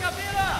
cadeira!